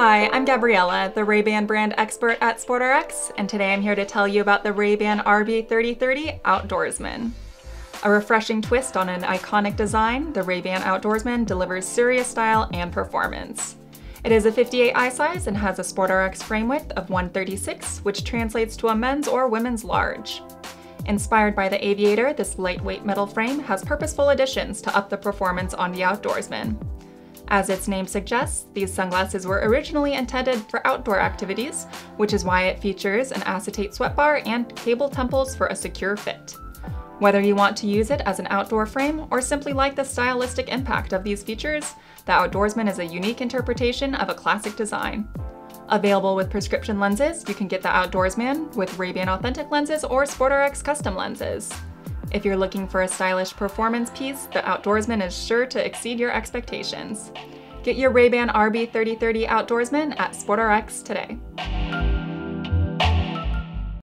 Hi, I'm Gabriella, the Ray-Ban brand expert at SportRx, and today I'm here to tell you about the Ray-Ban RB3030 Outdoorsman. A refreshing twist on an iconic design, the Ray-Ban Outdoorsman delivers serious style and performance. It is a 58 eye size and has a SportRx frame width of 136, which translates to a men's or women's large. Inspired by the Aviator, this lightweight metal frame has purposeful additions to up the performance on the Outdoorsman. As its name suggests, these sunglasses were originally intended for outdoor activities, which is why it features an acetate sweat bar and cable temples for a secure fit. Whether you want to use it as an outdoor frame or simply like the stylistic impact of these features, the Outdoorsman is a unique interpretation of a classic design. Available with prescription lenses, you can get the Outdoorsman with Ray-Ban Authentic lenses or SportRx custom lenses. If you're looking for a stylish performance piece, the Outdoorsman is sure to exceed your expectations. Get your Ray-Ban RB3030 Outdoorsman at SportRx today.